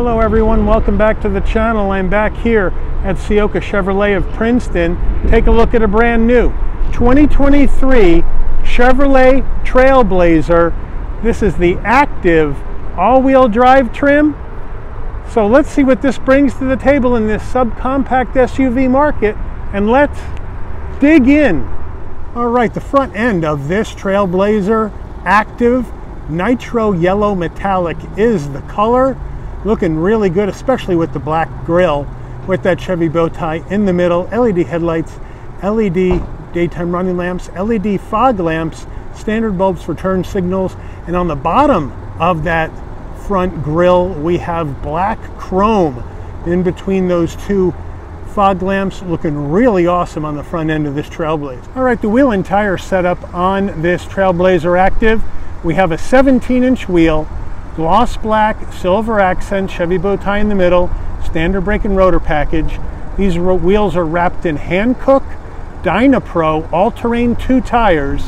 Hello everyone, welcome back to the channel. I'm back here at Ciocca Chevrolet of Princeton. Take a look at a brand new 2023 Chevrolet Trailblazer. This is the active all-wheel drive trim. So let's see what this brings to the table in this subcompact SUV market and let's dig in. All right, the front end of this Trailblazer active nitro yellow metallic is the color looking really good, especially with the black grille with that Chevy bow tie in the middle, LED headlights, LED daytime running lamps, LED fog lamps, standard bulbs for turn signals, and on the bottom of that front grille, we have black chrome in between those two fog lamps looking really awesome on the front end of this Trailblazer. All right, the wheel and tire setup on this Trailblazer Active. We have a 17 inch wheel, gloss black, silver accent, Chevy bow tie in the middle, standard brake and rotor package. These wheels are wrapped in Hankook Dynapro all-terrain two tires,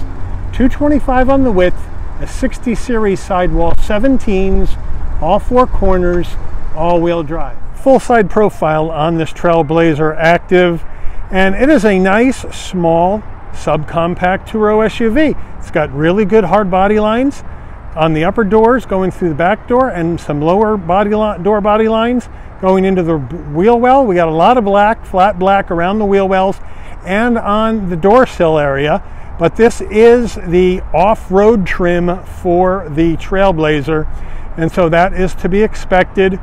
225 on the width, a 60 series sidewall, 17s, all four corners, all-wheel drive. Full side profile on this Trailblazer Active, and it is a nice, small, subcompact two-row SUV. It's got really good hard body lines, on the upper doors going through the back door and some lower body door body lines going into the wheel well. We got a lot of black, flat black around the wheel wells and on the door sill area. But this is the off-road trim for the Trailblazer. And so that is to be expected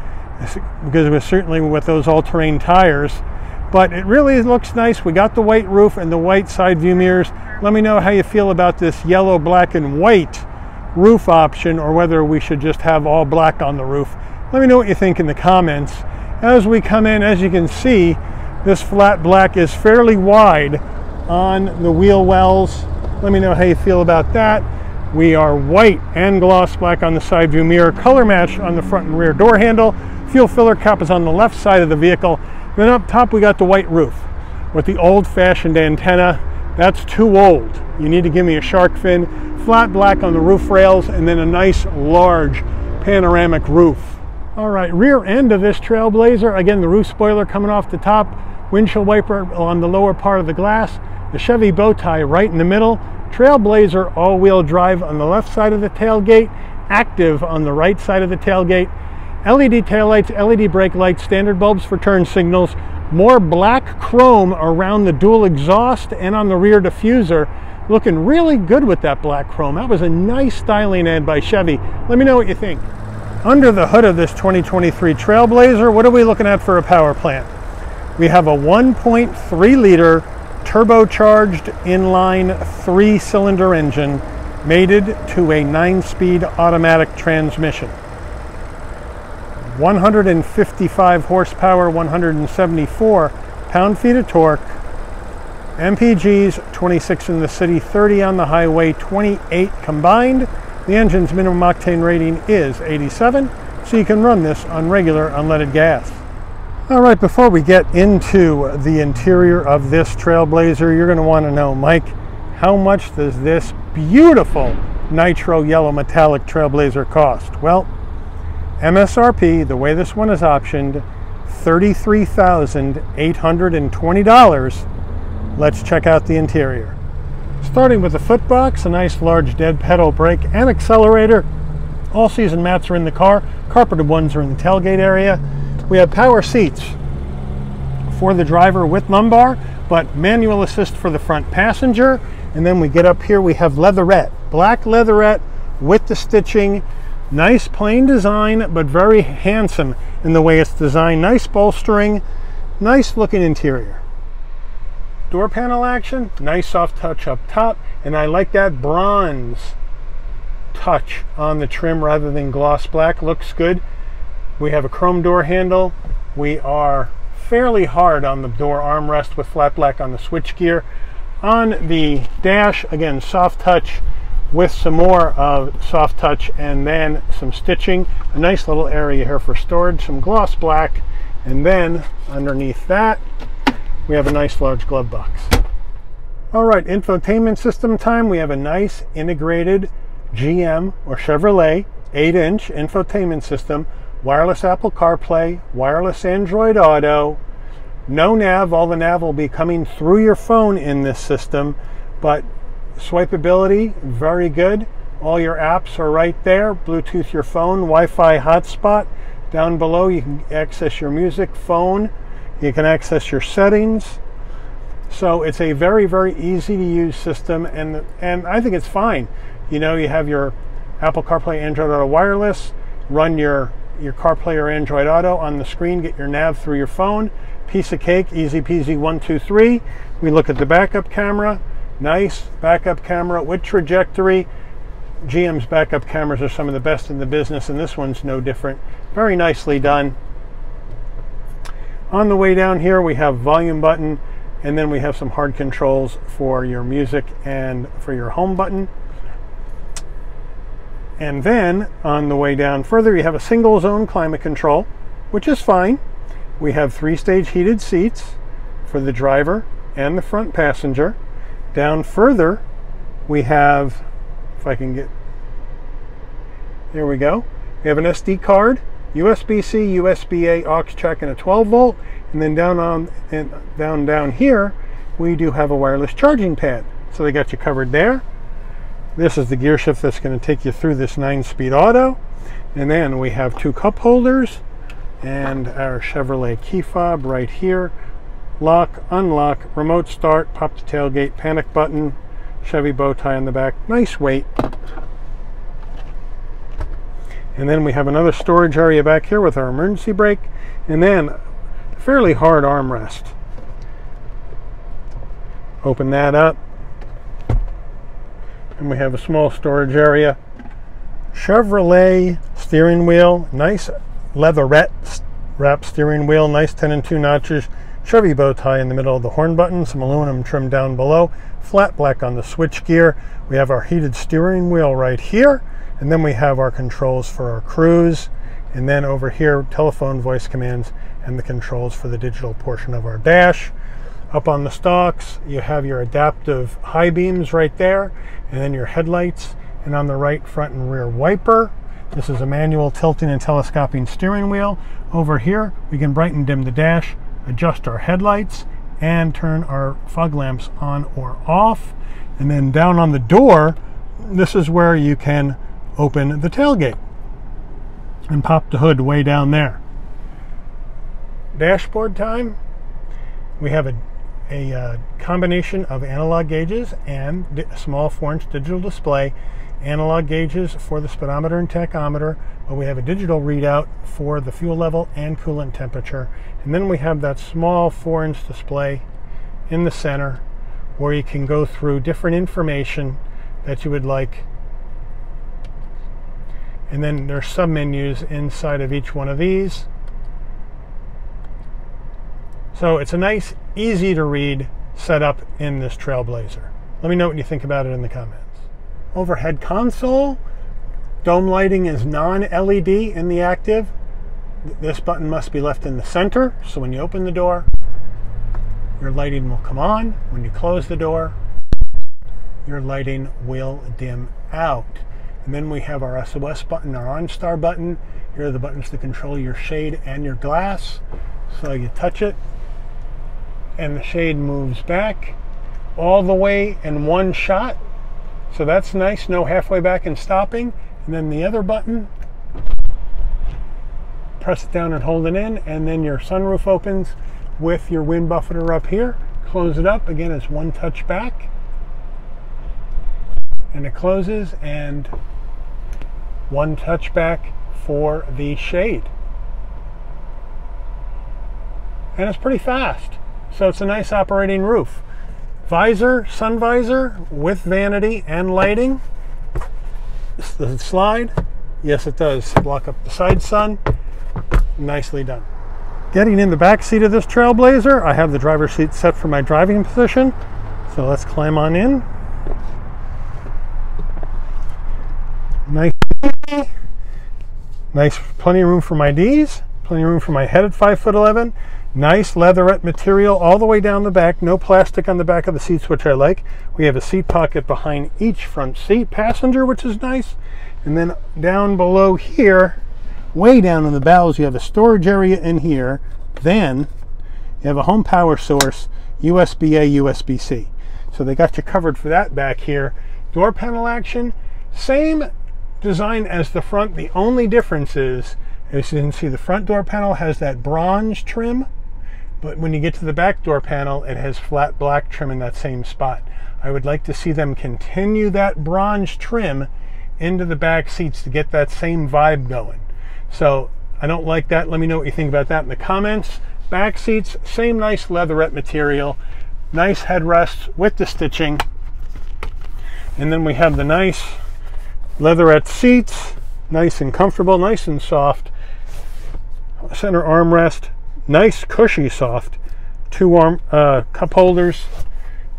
because it was certainly with those all-terrain tires. But it really looks nice. We got the white roof and the white side view mirrors. Let me know how you feel about this yellow, black, and white roof option or whether we should just have all black on the roof. Let me know what you think in the comments. As we come in, as you can see, this flat black is fairly wide on the wheel wells. Let me know how you feel about that. We are white and gloss black on the side view mirror, color match on the front and rear door handle. Fuel filler cap is on the left side of the vehicle. Then up top we got the white roof with the old-fashioned antenna. That's too old. You need to give me a shark fin flat black on the roof rails, and then a nice large panoramic roof. All right, rear end of this Trailblazer, again, the roof spoiler coming off the top, windshield wiper on the lower part of the glass, the Chevy bow tie right in the middle, Trailblazer all-wheel drive on the left side of the tailgate, active on the right side of the tailgate, LED taillights, LED brake lights, standard bulbs for turn signals, more black chrome around the dual exhaust and on the rear diffuser, looking really good with that black chrome. That was a nice styling ad by Chevy. Let me know what you think. Under the hood of this 2023 Trailblazer, what are we looking at for a power plant? We have a 1.3 liter turbocharged inline three cylinder engine mated to a nine speed automatic transmission. 155 horsepower, 174 pound feet of torque, MPGs 26 in the city, 30 on the highway, 28 combined. The engine's minimum octane rating is 87, so you can run this on regular unleaded gas. All right, before we get into the interior of this Trailblazer, you're going to want to know, Mike, how much does this beautiful nitro yellow metallic Trailblazer cost? Well, MSRP, the way this one is optioned, $33,820 Let's check out the interior. Starting with the footbox, a nice large dead pedal brake and accelerator. All season mats are in the car, carpeted ones are in the tailgate area. We have power seats for the driver with lumbar, but manual assist for the front passenger. And then we get up here, we have leatherette, black leatherette with the stitching. Nice plain design, but very handsome in the way it's designed. Nice bolstering, nice looking interior. Door panel action nice soft touch up top and I like that bronze touch on the trim rather than gloss black. Looks good. We have a chrome door handle. We are fairly hard on the door armrest with flat black on the switchgear on the dash again soft touch with some more of soft touch and then some stitching a nice little area here for storage some gloss black and then underneath that we have a nice large glove box. All right, infotainment system time. We have a nice integrated GM or Chevrolet 8 inch infotainment system, wireless Apple CarPlay, wireless Android Auto, no nav. All the nav will be coming through your phone in this system, but swipeability, very good. All your apps are right there. Bluetooth your phone, Wi-Fi hotspot. Down below you can access your music, phone. You can access your settings. So it's a very, very easy to use system and, and I think it's fine. You know, you have your Apple CarPlay Android Auto wireless, run your, your CarPlay or Android Auto on the screen, get your nav through your phone. Piece of cake, easy peasy, one, two, three. We look at the backup camera. Nice backup camera with trajectory. GM's backup cameras are some of the best in the business, and this one's no different. Very nicely done. On the way down here, we have volume button, and then we have some hard controls for your music and for your home button. And then on the way down further, you have a single zone climate control, which is fine. We have three stage heated seats for the driver and the front passenger. Down further, we have, if I can get, there we go. We have an SD card, USB-C, USB-A, aux jack, and a 12 volt. And then down on and down down here, we do have a wireless charging pad. So they got you covered there. This is the gear shift that's going to take you through this nine-speed auto. And then we have two cup holders and our Chevrolet key fob right here. Lock, unlock, remote start, pop the tailgate, panic button, Chevy bow tie on the back. Nice weight. And then we have another storage area back here with our emergency brake. And then fairly hard armrest. Open that up. And we have a small storage area. Chevrolet steering wheel, nice leatherette wrap steering wheel, nice 10 and 2 notches. Chevy bow tie in the middle of the horn button, some aluminum trim down below, flat black on the switch gear. We have our heated steering wheel right here, and then we have our controls for our cruise, and then over here, telephone voice commands and the controls for the digital portion of our dash. Up on the stalks, you have your adaptive high beams right there, and then your headlights, and on the right front and rear wiper. This is a manual tilting and telescoping steering wheel. Over here, we can brighten dim the dash, adjust our headlights, and turn our fog lamps on or off. And then down on the door, this is where you can open the tailgate and pop the hood way down there. Dashboard time, we have a a uh, combination of analog gauges and a small 4 inch digital display. Analog gauges for the speedometer and tachometer, but we have a digital readout for the fuel level and coolant temperature. And then we have that small 4 inch display in the center where you can go through different information that you would like. And then there's submenus inside of each one of these. So it's a nice, easy to read setup in this Trailblazer. Let me know what you think about it in the comments. Overhead console, dome lighting is non-LED in the active. This button must be left in the center, so when you open the door, your lighting will come on. When you close the door, your lighting will dim out. And then we have our SOS button, our OnStar button. Here are the buttons to control your shade and your glass. So you touch it, and the shade moves back all the way in one shot. So that's nice, no halfway back and stopping. And then the other button, press it down and hold it in, and then your sunroof opens with your wind buffeter up here. Close it up, again, it's one touch back. And it closes, and one touch back for the shade. And it's pretty fast. So it's a nice operating roof. Visor, sun visor with vanity and lighting. Does it slide? Yes, it does. Block up the side sun. Nicely done. Getting in the back seat of this Trailblazer, I have the driver's seat set for my driving position. So let's climb on in. Nice, nice, plenty of room for my D's, plenty of room for my head at five foot eleven. Nice leatherette material all the way down the back. No plastic on the back of the seats, which I like. We have a seat pocket behind each front seat passenger, which is nice. And then down below here, way down in the bowels, you have a storage area in here. Then you have a home power source, USB-A, USB-C. So they got you covered for that back here. Door panel action, same design as the front. The only difference is, as you can see, the front door panel has that bronze trim, but when you get to the back door panel, it has flat black trim in that same spot. I would like to see them continue that bronze trim into the back seats to get that same vibe going. So I don't like that. Let me know what you think about that in the comments. Back seats, same nice leatherette material, nice headrests with the stitching. And then we have the nice leatherette seats, nice and comfortable, nice and soft. Center armrest, nice cushy soft. Two arm uh, cup holders,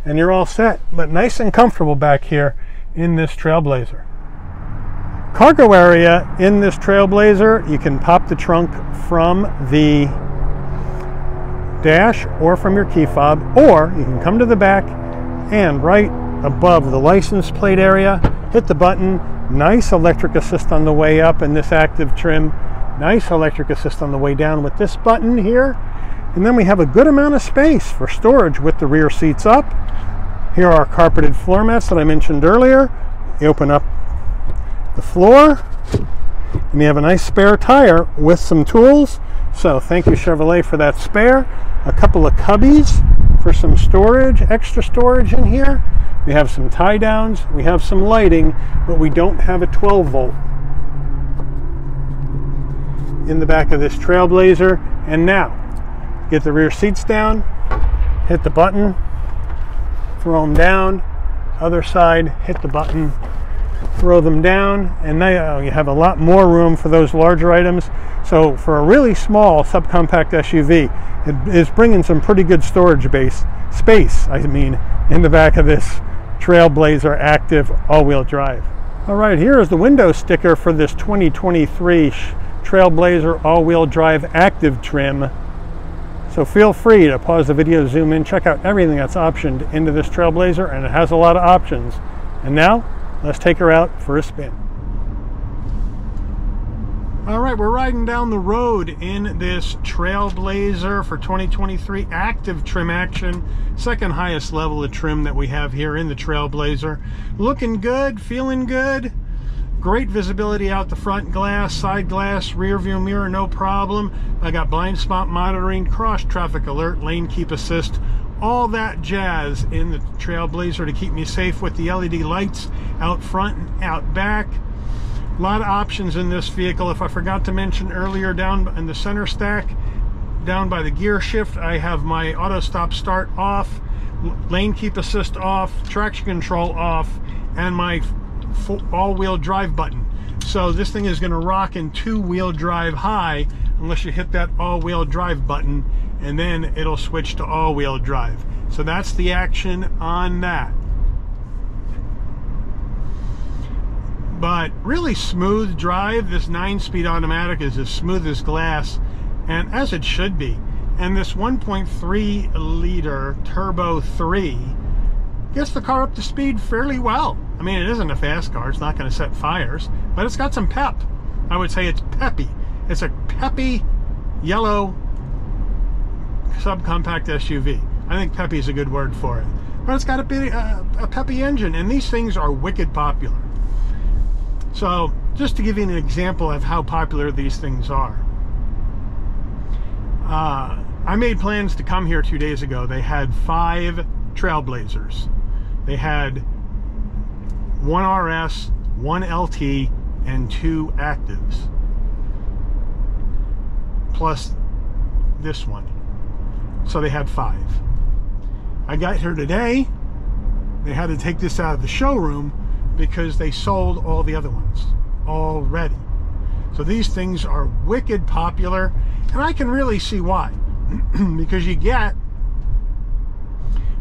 and you're all set. But nice and comfortable back here in this Trailblazer. Cargo area in this Trailblazer, you can pop the trunk from the dash or from your key fob, or you can come to the back and right above the license plate area, hit the button, nice electric assist on the way up in this active trim, nice electric assist on the way down with this button here, and then we have a good amount of space for storage with the rear seats up. Here are carpeted floor mats that I mentioned earlier. You open up the floor, and you have a nice spare tire with some tools. So thank you Chevrolet for that spare. A couple of cubbies for some storage, extra storage in here. We have some tie downs, we have some lighting, but we don't have a 12 volt in the back of this Trailblazer. And now, get the rear seats down, hit the button, throw them down, other side, hit the button, throw them down, and now oh, you have a lot more room for those larger items. So for a really small subcompact SUV, it is bringing some pretty good storage base space, I mean, in the back of this Trailblazer Active all-wheel drive. All right, here is the window sticker for this 2023 Trailblazer all-wheel drive active trim. So feel free to pause the video, zoom in, check out everything that's optioned into this Trailblazer, and it has a lot of options. And now, let's take her out for a spin. All right, we're riding down the road in this Trailblazer for 2023 active trim action. Second highest level of trim that we have here in the Trailblazer. Looking good, feeling good. Great visibility out the front glass, side glass, rear view mirror, no problem. I got blind spot monitoring, cross traffic alert, lane keep assist, all that jazz in the Trailblazer to keep me safe with the LED lights out front and out back. A lot of options in this vehicle. If I forgot to mention earlier down in the center stack, down by the gear shift, I have my auto stop start off, lane keep assist off, traction control off, and my all-wheel drive button. So this thing is going to rock in two-wheel drive high unless you hit that all-wheel drive button and then it'll switch to all-wheel drive. So that's the action on that. but really smooth drive. This nine speed automatic is as smooth as glass and as it should be. And this 1.3 liter turbo 3 gets the car up to speed fairly well. I mean, it isn't a fast car. It's not going to set fires, but it's got some pep. I would say it's peppy. It's a peppy yellow subcompact SUV. I think peppy is a good word for it. But it's got a, bit, uh, a peppy engine, and these things are wicked popular. So just to give you an example of how popular these things are. Uh, I made plans to come here two days ago. They had five Trailblazers. They had one RS, one LT, and two Actives. Plus this one. So they had five. I got here today. They had to take this out of the showroom because they sold all the other ones already. So these things are wicked popular, and I can really see why. because you get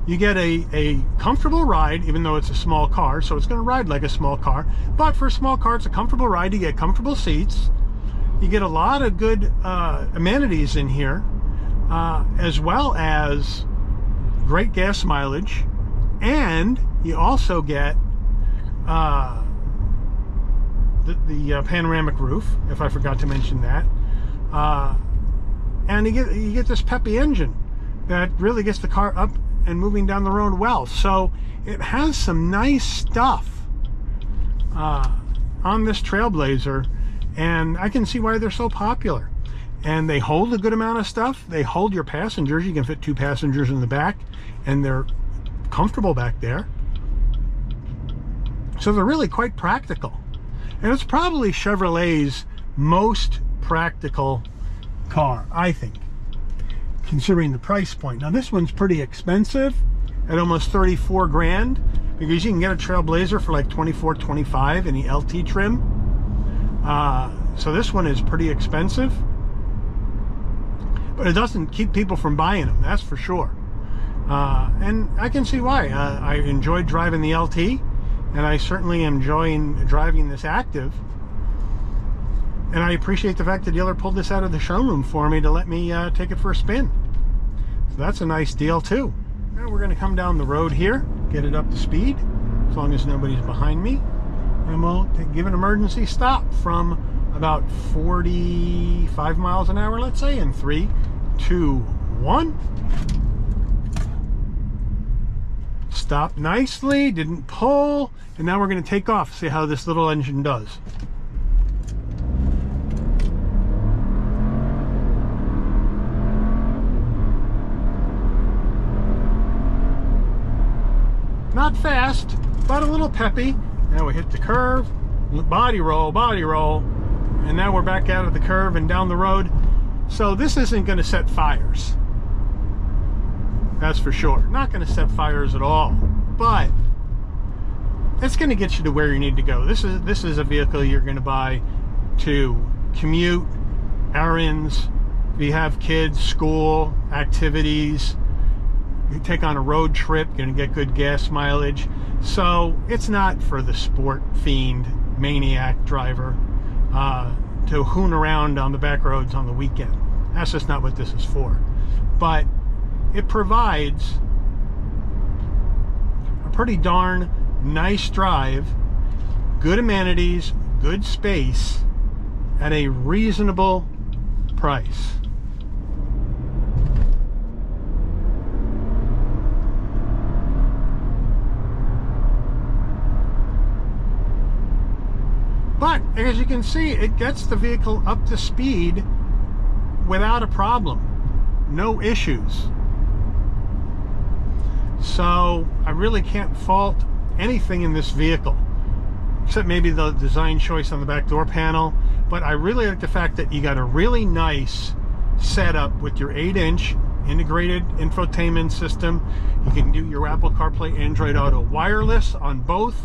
you get a, a comfortable ride, even though it's a small car, so it's going to ride like a small car. But for a small car, it's a comfortable ride. You get comfortable seats. You get a lot of good uh, amenities in here, uh, as well as great gas mileage. And you also get uh, the, the uh, panoramic roof, if I forgot to mention that. Uh, and you get, you get this peppy engine that really gets the car up and moving down the road well. So it has some nice stuff uh, on this Trailblazer, and I can see why they're so popular. And they hold a good amount of stuff. They hold your passengers. You can fit two passengers in the back, and they're comfortable back there. So they're really quite practical. And it's probably Chevrolet's most practical car, I think, considering the price point. Now this one's pretty expensive at almost 34 grand because you can get a Trailblazer for like 24, 25 in the LT trim. Uh, so this one is pretty expensive, but it doesn't keep people from buying them, that's for sure. Uh, and I can see why. Uh, I enjoyed driving the LT, and I certainly am enjoying driving this Active. And I appreciate the fact the dealer pulled this out of the showroom for me to let me uh, take it for a spin. So that's a nice deal too. Now we're going to come down the road here, get it up to speed, as long as nobody's behind me. And we'll give an emergency stop from about 45 miles an hour, let's say, in three, two, one. Stopped nicely, didn't pull, and now we're going to take off, see how this little engine does. Not fast, but a little peppy. Now we hit the curve, body roll, body roll, and now we're back out of the curve and down the road. So this isn't going to set fires. That's for sure. Not going to set fires at all, but it's going to get you to where you need to go. This is this is a vehicle you're going to buy to commute, errands, if you have kids, school, activities, you take on a road trip, you're going to get good gas mileage. So it's not for the sport fiend, maniac driver uh, to hoon around on the back roads on the weekend. That's just not what this is for. But it provides a pretty darn nice drive, good amenities, good space at a reasonable price. As you can see, it gets the vehicle up to speed without a problem. No issues. So I really can't fault anything in this vehicle, except maybe the design choice on the back door panel. But I really like the fact that you got a really nice setup with your 8-inch integrated infotainment system. You can do your Apple CarPlay Android Auto wireless on both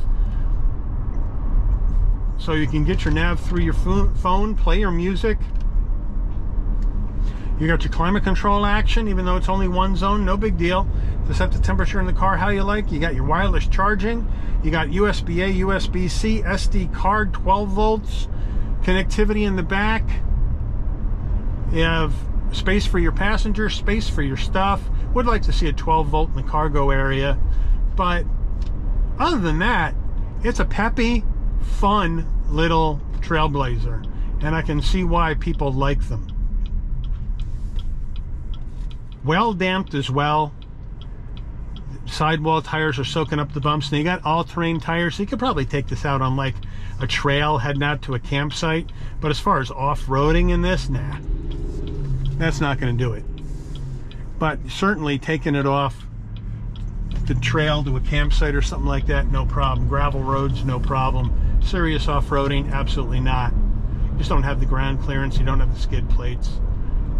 so you can get your nav through your phone, play your music. You got your climate control action, even though it's only one zone, no big deal. To set the temperature in the car how you like. You got your wireless charging. You got USB-A, USB-C, SD card, 12 volts, connectivity in the back. You have space for your passengers, space for your stuff. Would like to see a 12 volt in the cargo area. But other than that, it's a peppy, fun little Trailblazer, and I can see why people like them. Well damped as well. Sidewall tires are soaking up the bumps, and you got all-terrain tires, so you could probably take this out on like a trail heading out to a campsite. But as far as off-roading in this, nah, that's not going to do it. But certainly taking it off the trail to a campsite or something like that, no problem. Gravel roads, no problem serious off-roading? Absolutely not. You just don't have the ground clearance you don't have the skid plates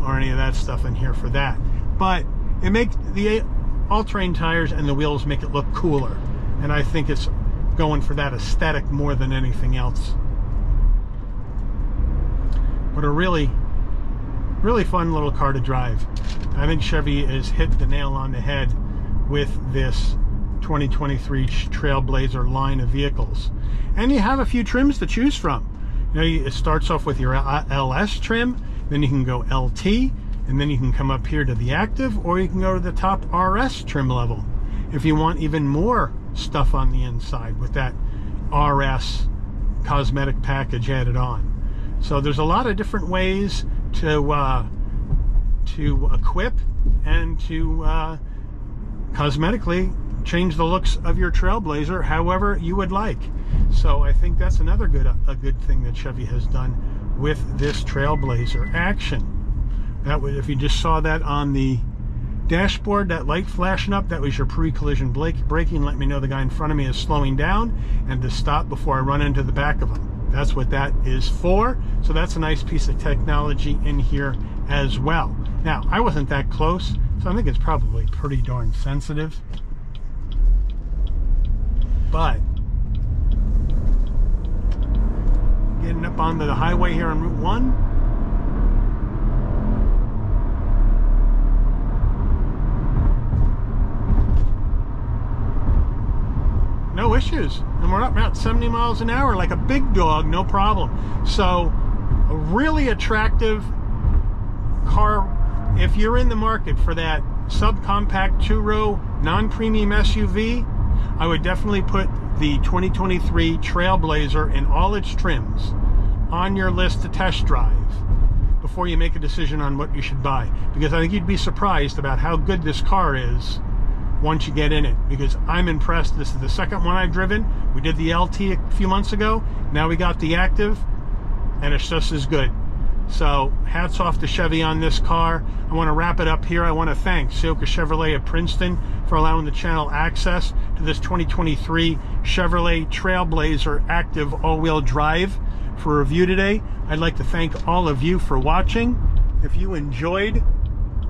or any of that stuff in here for that. But it makes the all-terrain tires and the wheels make it look cooler and I think it's going for that aesthetic more than anything else. But a really really fun little car to drive. I think Chevy has hit the nail on the head with this 2023 Trailblazer line of vehicles. And you have a few trims to choose from. You know, it starts off with your LS trim, then you can go LT, and then you can come up here to the active, or you can go to the top RS trim level. If you want even more stuff on the inside with that RS cosmetic package added on. So there's a lot of different ways to uh, to equip and to uh, cosmetically change the looks of your Trailblazer however you would like. So I think that's another good a good thing that Chevy has done with this Trailblazer action. That would if you just saw that on the dashboard, that light flashing up, that was your pre-collision brake braking. Let me know the guy in front of me is slowing down and to stop before I run into the back of him. That's what that is for. So that's a nice piece of technology in here as well. Now, I wasn't that close, so I think it's probably pretty darn sensitive. But getting up onto the highway here on Route 1, no issues. And we're up about 70 miles an hour like a big dog, no problem. So a really attractive car if you're in the market for that subcompact two-row non-premium SUV, I would definitely put the 2023 Trailblazer in all its trims on your list to test drive before you make a decision on what you should buy. Because I think you'd be surprised about how good this car is once you get in it because I'm impressed. This is the second one I've driven. We did the LT a few months ago. Now we got the Active and it's just as good. So hats off to Chevy on this car. I want to wrap it up here. I want to thank Ciocca Chevrolet of Princeton for allowing the channel access to this 2023 Chevrolet Trailblazer Active all-wheel drive for review today. I'd like to thank all of you for watching. If you enjoyed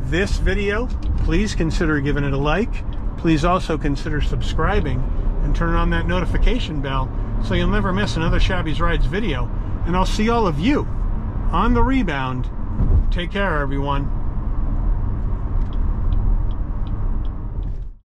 this video, please consider giving it a like please also consider subscribing and turn on that notification bell so you'll never miss another Chabby's Rides video. And I'll see all of you on the rebound. Take care, everyone.